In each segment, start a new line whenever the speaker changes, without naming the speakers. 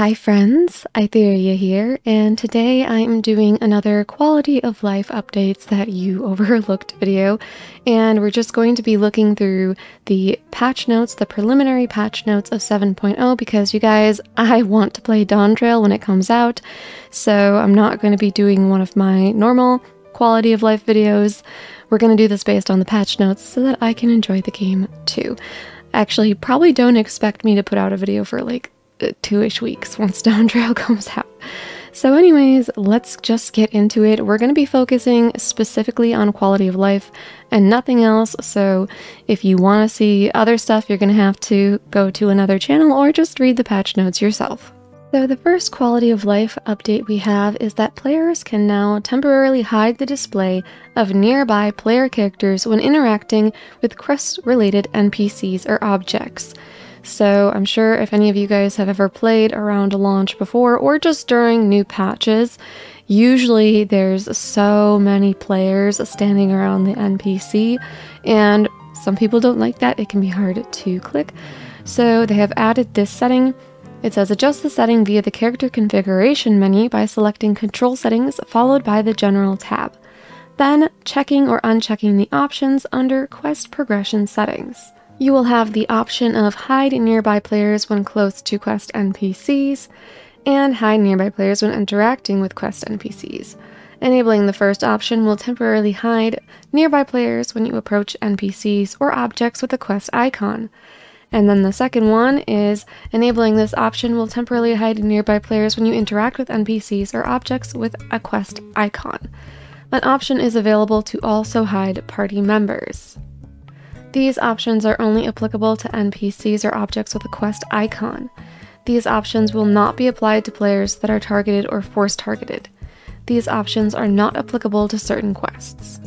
Hi friends, Aitherea here, and today I'm doing another quality of life updates that you overlooked video, and we're just going to be looking through the patch notes, the preliminary patch notes of 7.0, because you guys, I want to play Dawntrail when it comes out, so I'm not going to be doing one of my normal quality of life videos. We're going to do this based on the patch notes so that I can enjoy the game too. Actually, you probably don't expect me to put out a video for like two-ish weeks once Dawntrail comes out. So anyways, let's just get into it. We're going to be focusing specifically on quality of life and nothing else. So if you want to see other stuff, you're going to have to go to another channel or just read the patch notes yourself. So the first quality of life update we have is that players can now temporarily hide the display of nearby player characters when interacting with quest-related NPCs or objects. So I'm sure if any of you guys have ever played around a launch before or just during new patches, usually there's so many players standing around the NPC and some people don't like that. It can be hard to click. So they have added this setting. It says adjust the setting via the character configuration menu by selecting control settings followed by the general tab. Then checking or unchecking the options under quest progression settings. You will have the option of hide nearby players when close to quest NPCs, and hide nearby players when interacting with quest NPCs. Enabling the first option will temporarily hide nearby players when you approach NPCs or objects with a quest icon. And then the second one is enabling this option will temporarily hide nearby players when you interact with NPCs or objects with a quest icon. An option is available to also hide party members. These options are only applicable to NPCs or objects with a quest icon. These options will not be applied to players that are targeted or force targeted. These options are not applicable to certain quests.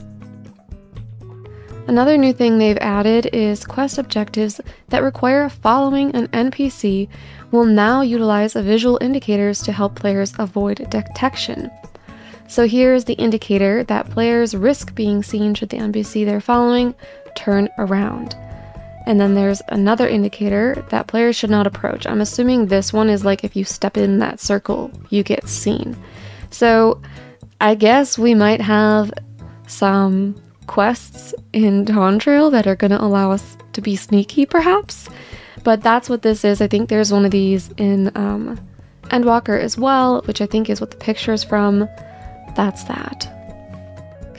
Another new thing they've added is quest objectives that require following an NPC will now utilize visual indicators to help players avoid detection. So here's the indicator that players risk being seen should the NPC they're following turn around. And then there's another indicator that players should not approach. I'm assuming this one is like if you step in that circle, you get seen. So I guess we might have some quests in Dawntrail that are going to allow us to be sneaky, perhaps. But that's what this is. I think there's one of these in um, Endwalker as well, which I think is what the picture is from. That's that.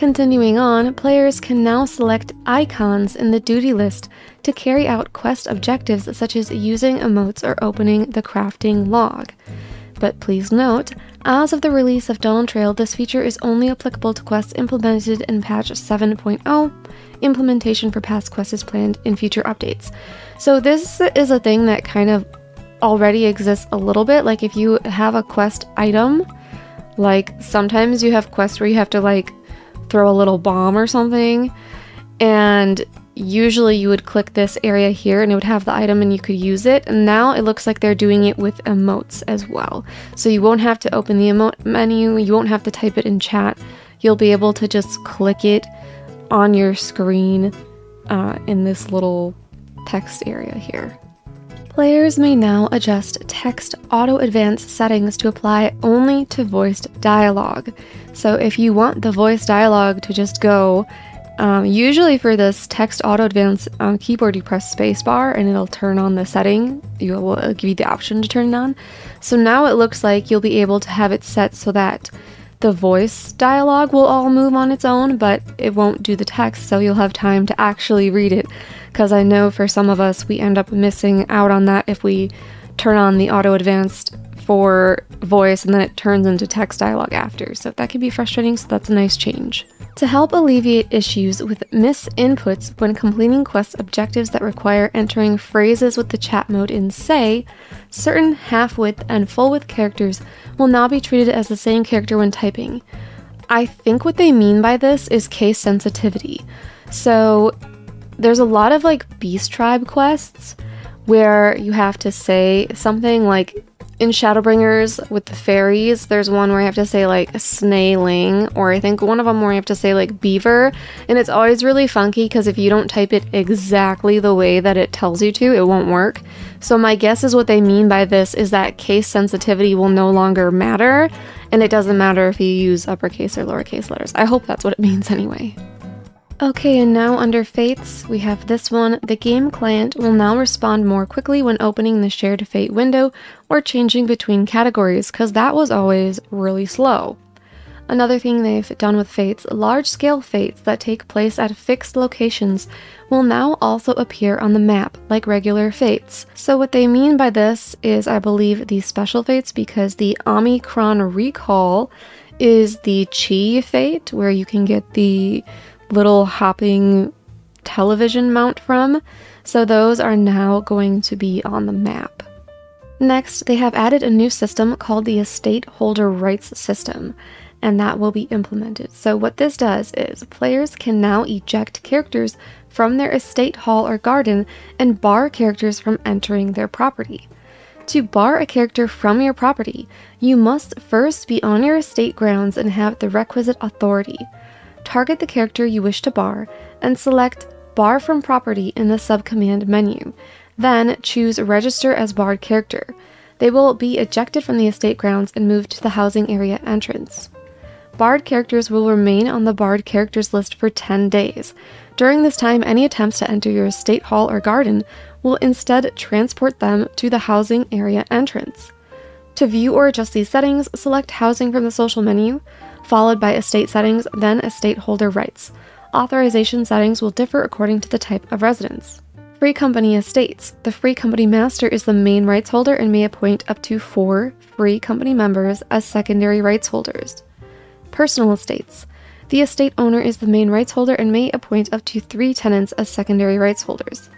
Continuing on, players can now select icons in the duty list to carry out quest objectives such as using emotes or opening the crafting log. But please note, as of the release of Dawntrail, this feature is only applicable to quests implemented in patch 7.0. Implementation for past quests is planned in future updates. So this is a thing that kind of already exists a little bit. Like if you have a quest item, like sometimes you have quests where you have to like throw a little bomb or something. And usually you would click this area here and it would have the item and you could use it. And now it looks like they're doing it with emotes as well. So you won't have to open the emote menu, you won't have to type it in chat. You'll be able to just click it on your screen uh, in this little text area here. Players may now adjust text auto advance settings to apply only to voiced dialogue. So if you want the voice dialogue to just go, um, usually for this text auto advance on keyboard, you press spacebar and it'll turn on the setting. You will give you the option to turn it on. So now it looks like you'll be able to have it set so that the voice dialogue will all move on its own, but it won't do the text, so you'll have time to actually read it. Because I know for some of us, we end up missing out on that if we turn on the auto advanced for voice and then it turns into text dialogue after. So that can be frustrating, so that's a nice change. To help alleviate issues with misinputs when completing quest objectives that require entering phrases with the chat mode in Say, certain half width and full width characters will now be treated as the same character when typing. I think what they mean by this is case sensitivity. So there's a lot of like Beast Tribe quests where you have to say something like in Shadowbringers with the fairies, there's one where you have to say like snailing, or I think one of them where you have to say like beaver, and it's always really funky because if you don't type it exactly the way that it tells you to, it won't work. So my guess is what they mean by this is that case sensitivity will no longer matter, and it doesn't matter if you use uppercase or lowercase letters. I hope that's what it means anyway. Okay, and now under Fates, we have this one. The game client will now respond more quickly when opening the shared fate window or changing between categories, because that was always really slow. Another thing they've done with fates, large scale fates that take place at fixed locations will now also appear on the map like regular fates. So, what they mean by this is, I believe, the special fates because the Omicron Recall is the Chi fate where you can get the little hopping television mount from, so those are now going to be on the map. Next, they have added a new system called the Estate Holder Rights System, and that will be implemented. So, what this does is players can now eject characters from their estate hall or garden and bar characters from entering their property. To bar a character from your property, you must first be on your estate grounds and have the requisite authority target the character you wish to bar, and select Bar from Property in the subcommand menu. Then choose Register as barred character. They will be ejected from the estate grounds and moved to the housing area entrance. Barred characters will remain on the barred characters list for 10 days. During this time, any attempts to enter your estate hall or garden will instead transport them to the housing area entrance. To view or adjust these settings, select Housing from the social menu, followed by estate settings, then estate holder rights. Authorization settings will differ according to the type of residence. Free company estates. The free company master is the main rights holder and may appoint up to four free company members as secondary rights holders. Personal estates. The estate owner is the main rights holder and may appoint up to three tenants as secondary rights holders.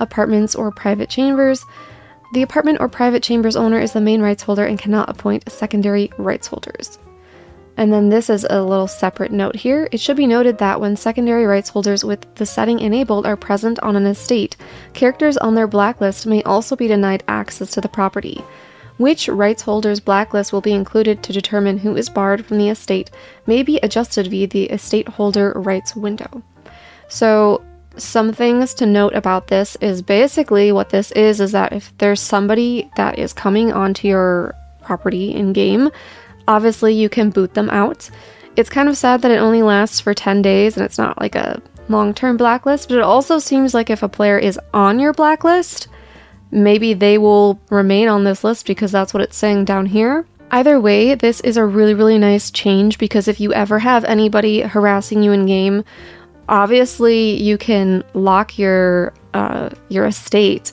Apartments or private chambers. The apartment or private chambers owner is the main rights holder and cannot appoint secondary rights holders. And then this is a little separate note here. It should be noted that when secondary rights holders with the setting enabled are present on an estate, characters on their blacklist may also be denied access to the property. Which rights holders blacklist will be included to determine who is barred from the estate may be adjusted via the estate holder rights window. So, some things to note about this is basically what this is is that if there's somebody that is coming onto your property in game Obviously, you can boot them out. It's kind of sad that it only lasts for 10 days and it's not like a long term blacklist, but it also seems like if a player is on your blacklist, maybe they will remain on this list because that's what it's saying down here. Either way, this is a really, really nice change because if you ever have anybody harassing you in game, obviously you can lock your uh, your estate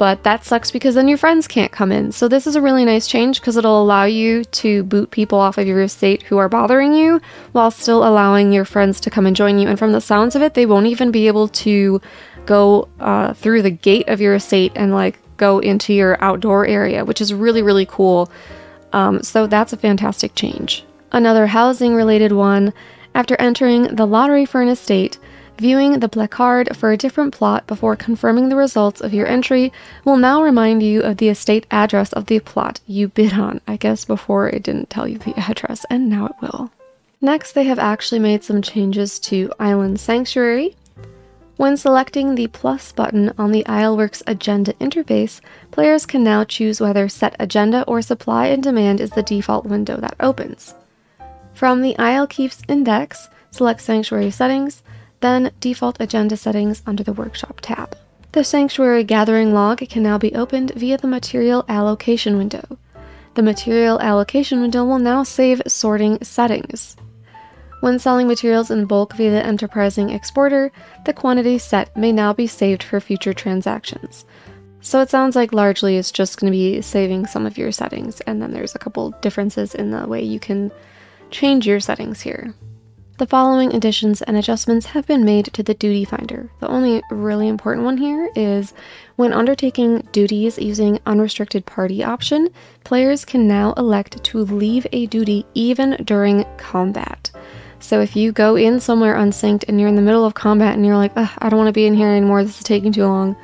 but that sucks because then your friends can't come in. So this is a really nice change because it'll allow you to boot people off of your estate who are bothering you while still allowing your friends to come and join you. And from the sounds of it, they won't even be able to go uh, through the gate of your estate and like go into your outdoor area, which is really, really cool. Um, so that's a fantastic change. Another housing related one. After entering the lottery for an estate, Viewing the placard for a different plot before confirming the results of your entry will now remind you of the estate address of the plot you bid on. I guess before it didn't tell you the address, and now it will. Next, they have actually made some changes to Island Sanctuary. When selecting the plus button on the Isleworks agenda interface, players can now choose whether set agenda or supply and demand is the default window that opens. From the Isle Keeps index, select Sanctuary settings, then default agenda settings under the Workshop tab. The Sanctuary Gathering log can now be opened via the Material Allocation window. The Material Allocation window will now save sorting settings. When selling materials in bulk via the Enterprising Exporter, the quantity set may now be saved for future transactions. So it sounds like largely it's just going to be saving some of your settings, and then there's a couple differences in the way you can change your settings here. The following additions and adjustments have been made to the duty finder. The only really important one here is when undertaking duties using unrestricted party option, players can now elect to leave a duty even during combat. So if you go in somewhere unsynced and you're in the middle of combat and you're like, I don't want to be in here anymore, this is taking too long,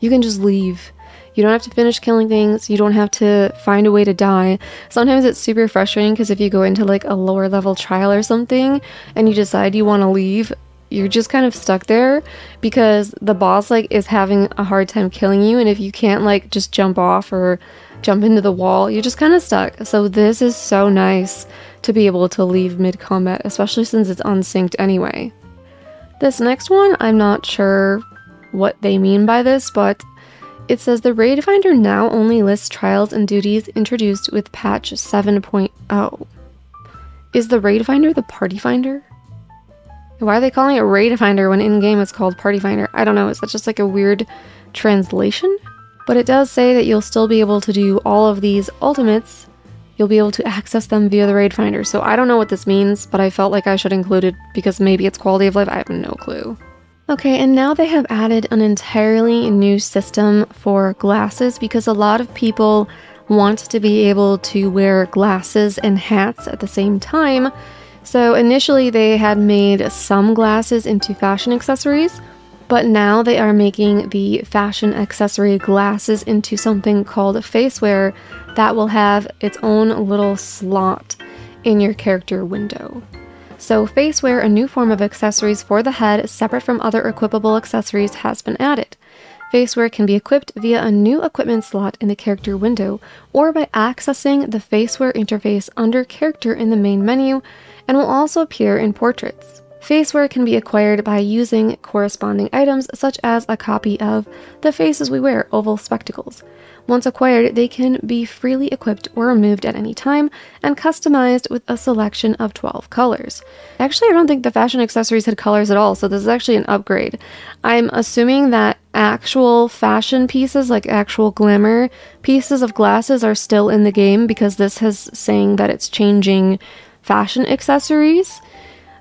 you can just leave. You don't have to finish killing things. You don't have to find a way to die. Sometimes it's super frustrating because if you go into like a lower level trial or something and you decide you want to leave, you're just kind of stuck there because the boss like is having a hard time killing you and if you can't like just jump off or jump into the wall, you're just kind of stuck. So this is so nice to be able to leave mid combat, especially since it's unsynced anyway. This next one, I'm not sure what they mean by this, but it says the Raid Finder now only lists trials and duties introduced with patch 7.0. Is the Raid Finder the Party Finder? Why are they calling it Raid Finder when in game it's called Party Finder? I don't know. Is that just like a weird translation? But it does say that you'll still be able to do all of these ultimates. You'll be able to access them via the Raid Finder. So I don't know what this means, but I felt like I should include it because maybe it's quality of life. I have no clue. Okay, and now they have added an entirely new system for glasses because a lot of people want to be able to wear glasses and hats at the same time. So initially they had made some glasses into fashion accessories, but now they are making the fashion accessory glasses into something called facewear that will have its own little slot in your character window. So, facewear, a new form of accessories for the head separate from other equipable accessories, has been added. Facewear can be equipped via a new equipment slot in the character window or by accessing the Facewear interface under Character in the main menu and will also appear in portraits. Facewear can be acquired by using corresponding items such as a copy of the Faces We Wear oval spectacles. Once acquired, they can be freely equipped or removed at any time and customized with a selection of 12 colors. Actually, I don't think the fashion accessories had colors at all, so this is actually an upgrade. I'm assuming that actual fashion pieces, like actual glamour pieces of glasses, are still in the game because this has saying that it's changing fashion accessories.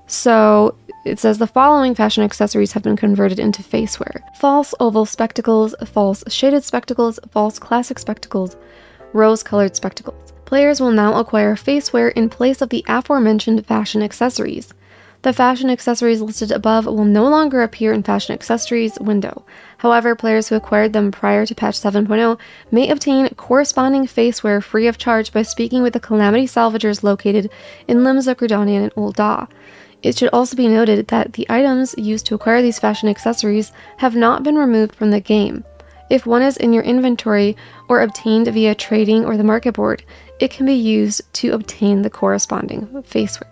So it says the following fashion accessories have been converted into facewear false oval spectacles, false shaded spectacles, false classic spectacles, rose colored spectacles. Players will now acquire facewear in place of the aforementioned fashion accessories. The fashion accessories listed above will no longer appear in Fashion Accessories window. However, players who acquired them prior to patch 7.0 may obtain corresponding facewear free of charge by speaking with the Calamity Salvagers located in Limsa Gridanian and Ul'dah. It should also be noted that the items used to acquire these fashion accessories have not been removed from the game. If one is in your inventory or obtained via trading or the market board, it can be used to obtain the corresponding facewear.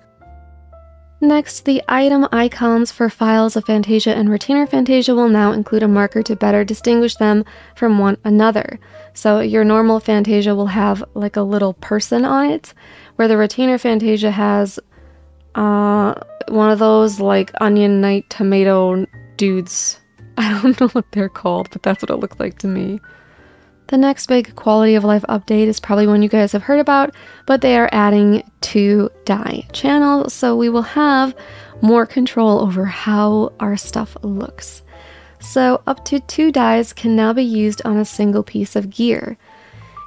Next, the item icons for files of Fantasia and Retainer Fantasia will now include a marker to better distinguish them from one another. So your normal Fantasia will have like a little person on it, where the Retainer Fantasia has uh, one of those like onion knight tomato dudes. I don't know what they're called, but that's what it looks like to me. The next big quality of life update is probably one you guys have heard about, but they are adding two dye channels, so we will have more control over how our stuff looks. So, up to two dyes can now be used on a single piece of gear.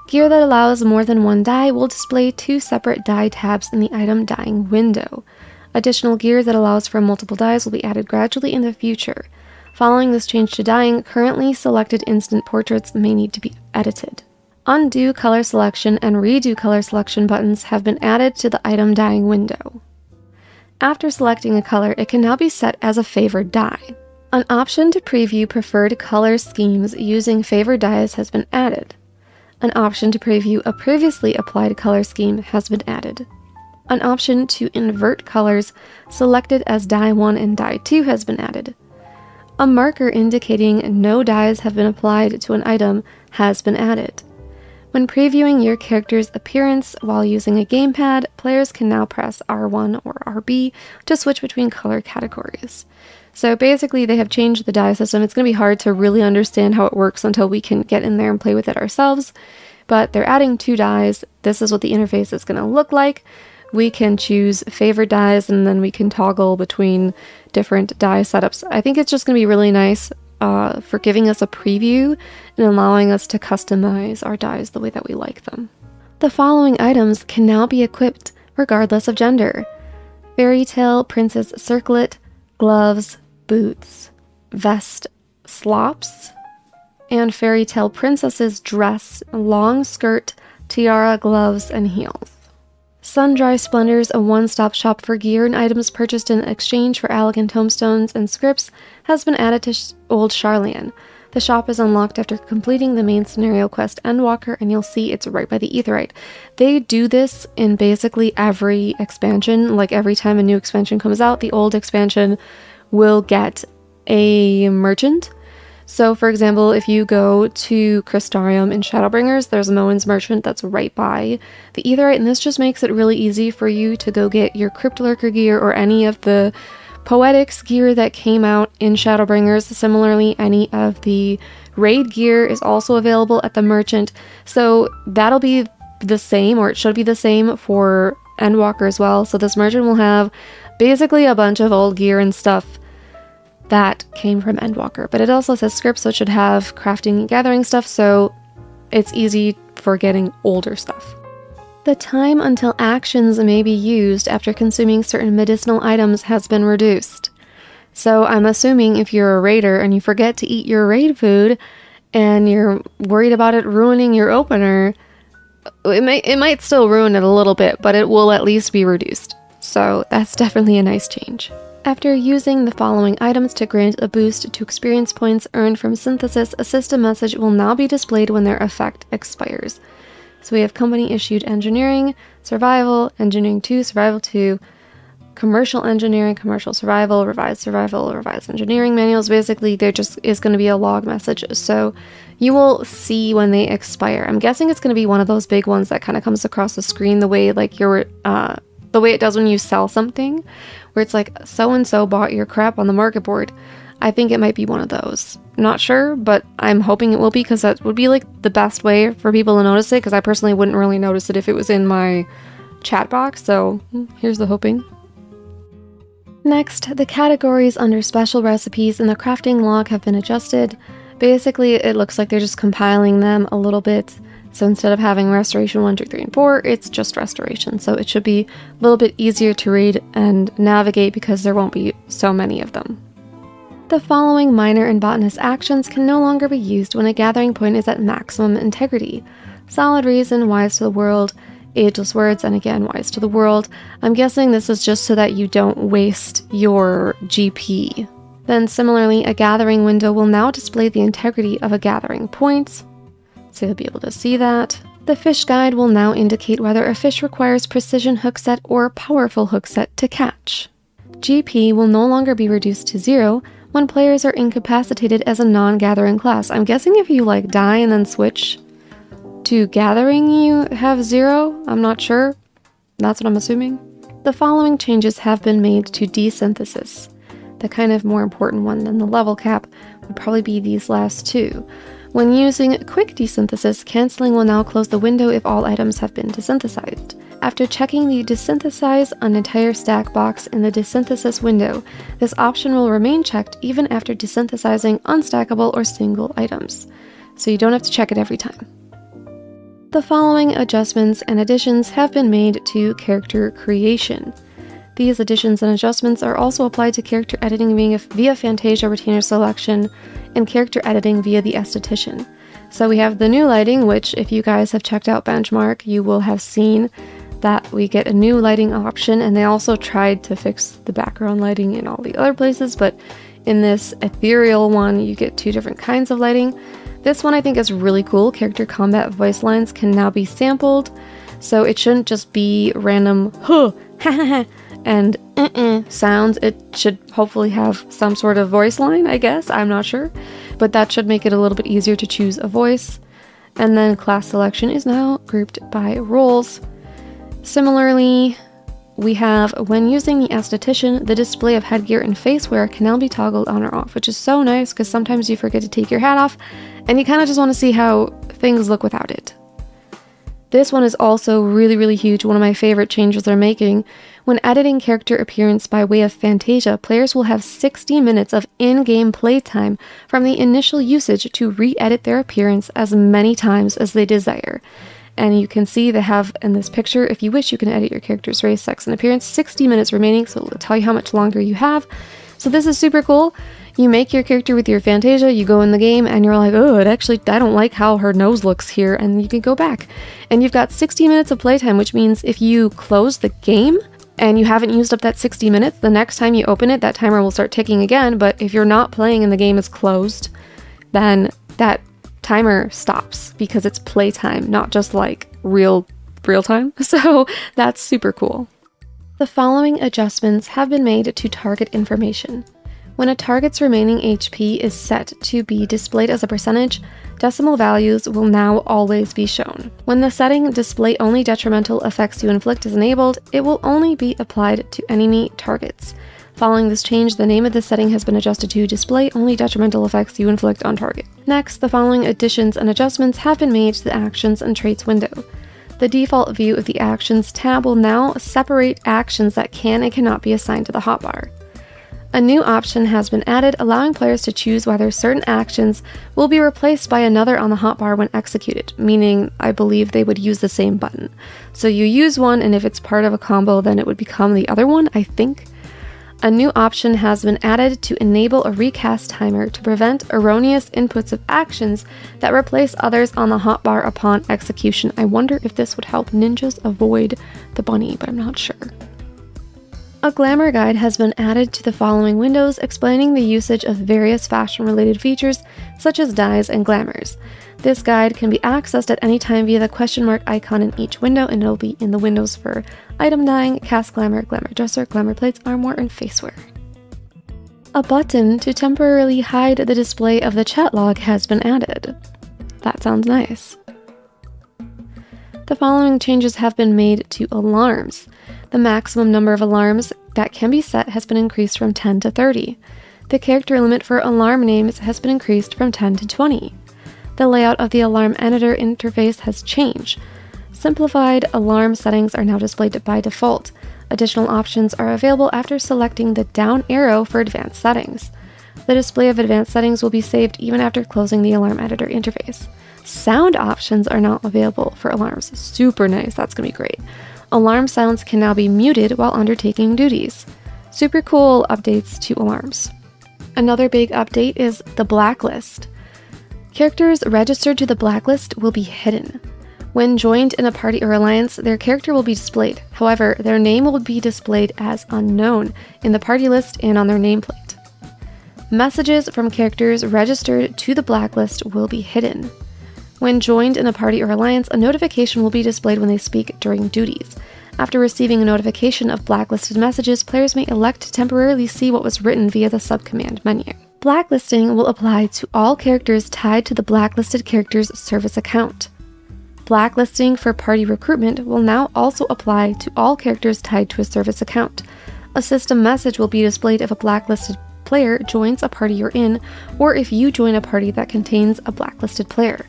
Gear that allows more than one dye will display two separate dye tabs in the item dyeing window. Additional gear that allows for multiple dyes will be added gradually in the future. Following this change to dyeing, currently selected instant portraits may need to be edited. Undo color selection and redo color selection buttons have been added to the item dyeing window. After selecting a color, it can now be set as a favored dye. An option to preview preferred color schemes using favored dyes has been added. An option to preview a previously applied color scheme has been added. An option to invert colors selected as dye 1 and dye 2 has been added. A marker indicating no dyes have been applied to an item has been added. When previewing your character's appearance while using a gamepad, players can now press R1 or RB to switch between color categories. So basically, they have changed the dye system. It's going to be hard to really understand how it works until we can get in there and play with it ourselves. But they're adding two dyes. This is what the interface is going to look like. We can choose favorite dyes and then we can toggle between different dye setups. I think it's just going to be really nice uh, for giving us a preview and allowing us to customize our dyes the way that we like them. The following items can now be equipped regardless of gender. Fairy Tale Princess Circlet, gloves, boots, vest, slops, and fairy tale princess's dress, long skirt, tiara, gloves, and heels. Sundry Splendors, a one stop shop for gear and items purchased in exchange for elegant tomestones and scripts, has been added to Old Sharlayan. The shop is unlocked after completing the main scenario quest Endwalker, and you'll see it's right by the Aetheryte. They do this in basically every expansion, like every time a new expansion comes out, the old expansion will get a merchant so, for example, if you go to Crystarium in Shadowbringers, there's a Moen's Merchant that's right by the Aetheryte, and this just makes it really easy for you to go get your Crypt Lurker gear or any of the Poetics gear that came out in Shadowbringers. Similarly, any of the raid gear is also available at the merchant. So that'll be the same, or it should be the same for Endwalker as well. So this merchant will have basically a bunch of old gear and stuff that came from Endwalker. But it also says script, so it should have crafting and gathering stuff, so it's easy for getting older stuff. The time until actions may be used after consuming certain medicinal items has been reduced. So I'm assuming if you're a raider and you forget to eat your raid food and you're worried about it ruining your opener, it may it might still ruin it a little bit, but it will at least be reduced. So that's definitely a nice change. After using the following items to grant a boost to experience points earned from synthesis, a system message will now be displayed when their effect expires. So we have company issued engineering, survival, engineering 2, survival 2, commercial engineering, commercial survival, revised survival, revised engineering manuals. Basically, there just is going to be a log message. So you will see when they expire. I'm guessing it's going to be one of those big ones that kind of comes across the screen the way like your uh, the way it does when you sell something, where it's like so and so bought your crap on the market board. I think it might be one of those. Not sure, but I'm hoping it will be because that would be like the best way for people to notice it because I personally wouldn't really notice it if it was in my chat box. So hmm, here's the hoping. Next, the categories under special recipes in the crafting log have been adjusted. Basically, it looks like they're just compiling them a little bit so instead of having restoration 1, 2, 3, and 4, it's just restoration. So it should be a little bit easier to read and navigate because there won't be so many of them. The following miner and botanist actions can no longer be used when a gathering point is at maximum integrity. Solid reason, wise to the world, ageless words, and again, wise to the world. I'm guessing this is just so that you don't waste your GP. Then similarly, a gathering window will now display the integrity of a gathering point, so you'll be able to see that. The fish guide will now indicate whether a fish requires precision hook set or powerful hook set to catch. GP will no longer be reduced to zero when players are incapacitated as a non-gathering class. I'm guessing if you like die and then switch to gathering you have zero? I'm not sure. That's what I'm assuming. The following changes have been made to desynthesis. The kind of more important one than the level cap would probably be these last two. When using quick desynthesis, cancelling will now close the window if all items have been desynthesized. After checking the Desynthesize an entire stack box in the Desynthesis window, this option will remain checked even after desynthesizing unstackable or single items, so you don't have to check it every time. The following adjustments and additions have been made to character creation. These additions and adjustments are also applied to character editing via Fantasia retainer selection and character editing via the esthetician. So we have the new lighting, which if you guys have checked out Benchmark, you will have seen that we get a new lighting option and they also tried to fix the background lighting in all the other places, but in this ethereal one, you get two different kinds of lighting. This one I think is really cool. Character combat voice lines can now be sampled, so it shouldn't just be random huh, and uh-uh sounds. It should hopefully have some sort of voice line, I guess. I'm not sure. But that should make it a little bit easier to choose a voice. And then class selection is now grouped by roles. Similarly, we have when using the esthetician, the display of headgear and facewear can now be toggled on or off, which is so nice because sometimes you forget to take your hat off and you kind of just want to see how things look without it. This one is also really, really huge, one of my favorite changes they're making. When editing character appearance by way of Fantasia, players will have 60 minutes of in-game playtime from the initial usage to re-edit their appearance as many times as they desire. And you can see they have in this picture, if you wish, you can edit your character's race, sex, and appearance. 60 minutes remaining, so it'll tell you how much longer you have. So this is super cool. You make your character with your Fantasia, you go in the game, and you're like, oh, it actually, I don't like how her nose looks here, and you can go back. And you've got 60 minutes of playtime, which means if you close the game and you haven't used up that 60 minutes, the next time you open it, that timer will start ticking again. But if you're not playing and the game is closed, then that timer stops because it's playtime, not just like real real time. So that's super cool. The following adjustments have been made to target information. When a target's remaining HP is set to be displayed as a percentage, decimal values will now always be shown. When the setting display only detrimental effects you inflict is enabled, it will only be applied to enemy targets. Following this change, the name of the setting has been adjusted to display only detrimental effects you inflict on target. Next, the following additions and adjustments have been made to the Actions and Traits window. The default view of the Actions tab will now separate actions that can and cannot be assigned to the hotbar. A new option has been added, allowing players to choose whether certain actions will be replaced by another on the hotbar when executed, meaning I believe they would use the same button. So you use one, and if it's part of a combo, then it would become the other one, I think. A new option has been added to enable a recast timer to prevent erroneous inputs of actions that replace others on the hotbar upon execution. I wonder if this would help ninjas avoid the bunny, but I'm not sure. A glamour guide has been added to the following windows explaining the usage of various fashion related features such as dyes and glamours. This guide can be accessed at any time via the question mark icon in each window and it'll be in the windows for item dyeing, cast glamour, glamour dresser, glamour plates, armor, and facewear. A button to temporarily hide the display of the chat log has been added. That sounds nice. The following changes have been made to alarms. The maximum number of alarms that can be set has been increased from 10 to 30. The character limit for alarm names has been increased from 10 to 20. The layout of the alarm editor interface has changed. Simplified alarm settings are now displayed by default. Additional options are available after selecting the down arrow for advanced settings. The display of advanced settings will be saved even after closing the alarm editor interface. Sound options are now available for alarms. Super nice, that's gonna be great alarm sounds can now be muted while undertaking duties. Super cool updates to alarms. Another big update is the blacklist. Characters registered to the blacklist will be hidden. When joined in a party or alliance, their character will be displayed. However, their name will be displayed as unknown in the party list and on their nameplate. Messages from characters registered to the blacklist will be hidden. When joined in a party or alliance, a notification will be displayed when they speak during duties. After receiving a notification of blacklisted messages, players may elect to temporarily see what was written via the subcommand menu. Blacklisting will apply to all characters tied to the blacklisted character's service account. Blacklisting for party recruitment will now also apply to all characters tied to a service account. A system message will be displayed if a blacklisted player joins a party you're in, or if you join a party that contains a blacklisted player.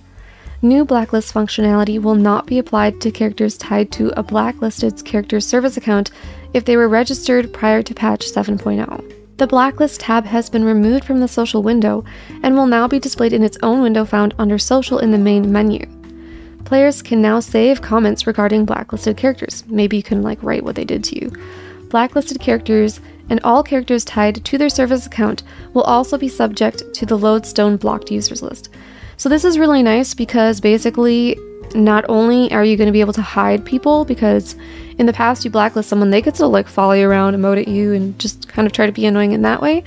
New blacklist functionality will not be applied to characters tied to a blacklisted character's service account if they were registered prior to patch 7.0. The blacklist tab has been removed from the social window and will now be displayed in its own window found under social in the main menu. Players can now save comments regarding blacklisted characters. Maybe you can like write what they did to you. Blacklisted characters and all characters tied to their service account will also be subject to the lodestone blocked users list. So this is really nice because basically not only are you going to be able to hide people because in the past you blacklist someone they could still like follow you around emote at you and just kind of try to be annoying in that way.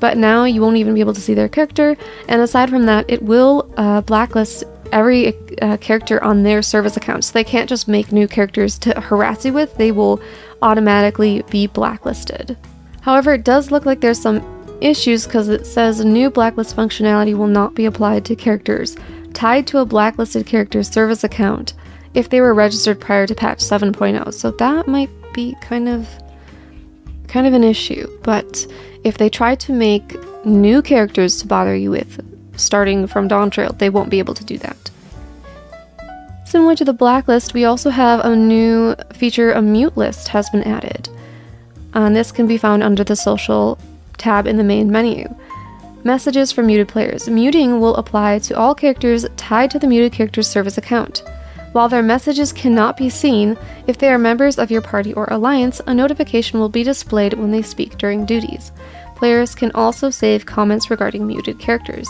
But now you won't even be able to see their character. And aside from that it will uh, blacklist every uh, character on their service account so they can't just make new characters to harass you with. They will automatically be blacklisted. However it does look like there's some issues because it says a new blacklist functionality will not be applied to characters tied to a blacklisted character's service account if they were registered prior to patch 7.0. So that might be kind of kind of an issue, but if they try to make new characters to bother you with starting from Dawntrail, they won't be able to do that. Similar to the blacklist, we also have a new feature, a mute list has been added. And this can be found under the social tab in the main menu. Messages from muted players. Muting will apply to all characters tied to the muted character's service account. While their messages cannot be seen, if they are members of your party or alliance, a notification will be displayed when they speak during duties. Players can also save comments regarding muted characters.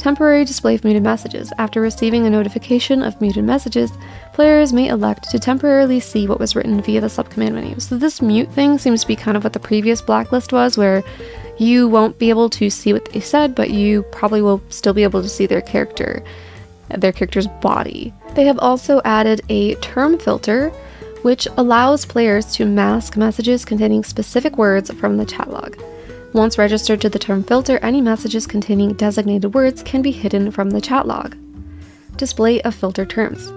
Temporary display of muted messages. After receiving a notification of muted messages, players may elect to temporarily see what was written via the subcommand menu. So this mute thing seems to be kind of what the previous blacklist was, where you won't be able to see what they said, but you probably will still be able to see their character, their character's body. They have also added a term filter, which allows players to mask messages containing specific words from the chat log. Once registered to the term filter, any messages containing designated words can be hidden from the chat log. Display of filter terms.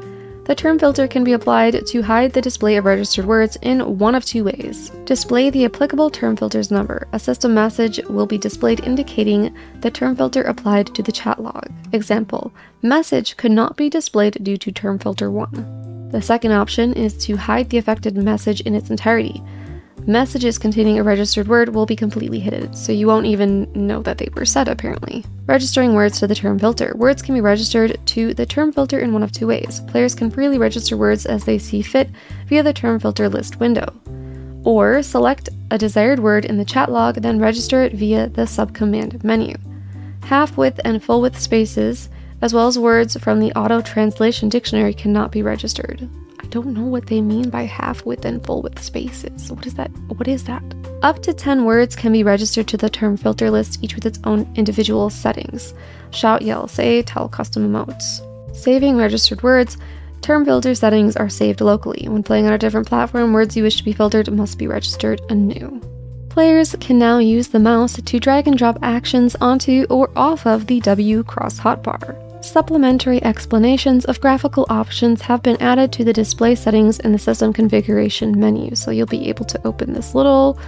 The term filter can be applied to hide the display of registered words in one of two ways. Display the applicable term filter's number. A system message will be displayed indicating the term filter applied to the chat log. Example, message could not be displayed due to term filter 1. The second option is to hide the affected message in its entirety. Messages containing a registered word will be completely hidden, so you won't even know that they were said, apparently. Registering words to the term filter. Words can be registered to the term filter in one of two ways. Players can freely register words as they see fit via the term filter list window. Or select a desired word in the chat log, then register it via the subcommand menu. Half width and full width spaces, as well as words from the auto translation dictionary, cannot be registered don't know what they mean by half width and full width spaces. What is that? What is that? Up to 10 words can be registered to the term filter list, each with its own individual settings. Shout, yell, say, tell custom emotes. Saving registered words. Term filter settings are saved locally. When playing on a different platform, words you wish to be filtered must be registered anew. Players can now use the mouse to drag and drop actions onto or off of the W cross hotbar. Supplementary explanations of graphical options have been added to the display settings in the system configuration menu, so you'll be able to open this little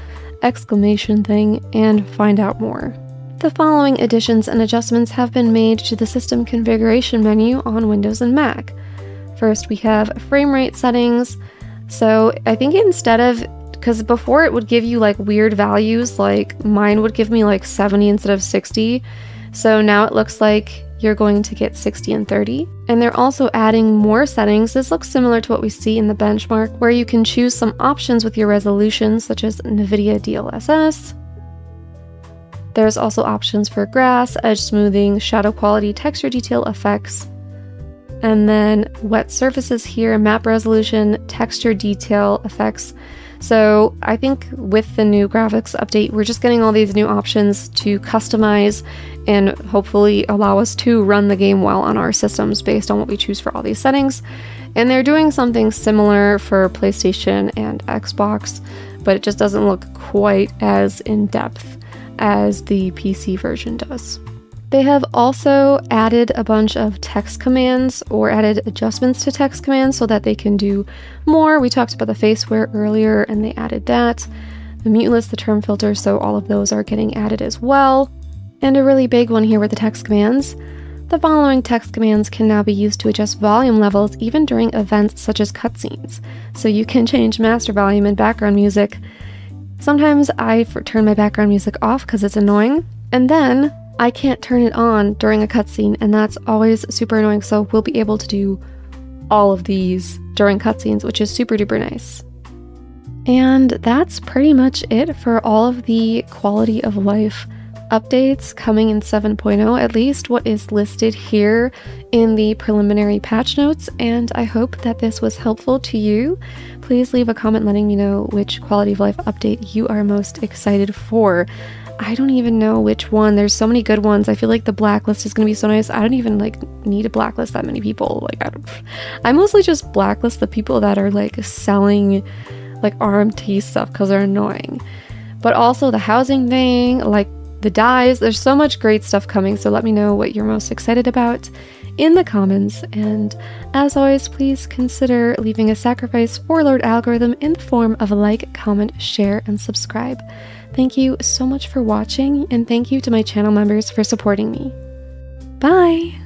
exclamation thing and find out more. The following additions and adjustments have been made to the system configuration menu on Windows and Mac. First, we have frame rate settings. So I think instead of because before it would give you like weird values, like mine would give me like 70 instead of 60. So now it looks like you're going to get 60 and 30. And they're also adding more settings. This looks similar to what we see in the benchmark, where you can choose some options with your resolution, such as NVIDIA DLSS. There's also options for grass, edge smoothing, shadow quality, texture detail effects, and then wet surfaces here, map resolution, texture detail effects. So I think with the new graphics update, we're just getting all these new options to customize and hopefully allow us to run the game well on our systems based on what we choose for all these settings. And they're doing something similar for PlayStation and Xbox, but it just doesn't look quite as in depth as the PC version does. They have also added a bunch of text commands or added adjustments to text commands so that they can do more. We talked about the facewear earlier and they added that. The mute list, the term filter, so all of those are getting added as well. And a really big one here with the text commands. The following text commands can now be used to adjust volume levels even during events such as cutscenes. So you can change master volume and background music. Sometimes I turn my background music off because it's annoying, and then I can't turn it on during a cutscene, and that's always super annoying. So we'll be able to do all of these during cutscenes, which is super duper nice. And that's pretty much it for all of the quality of life updates coming in 7.0, at least what is listed here in the preliminary patch notes. And I hope that this was helpful to you. Please leave a comment letting me know which quality of life update you are most excited for. I don't even know which one. There's so many good ones. I feel like the blacklist is going to be so nice. I don't even like need to blacklist that many people. Like I don't I mostly just blacklist the people that are like selling like RMT stuff cuz they're annoying. But also the housing thing, like the dyes, there's so much great stuff coming. So let me know what you're most excited about in the comments. And as always, please consider leaving a sacrifice for Lord Algorithm in the form of a like, comment, share, and subscribe. Thank you so much for watching, and thank you to my channel members for supporting me. Bye!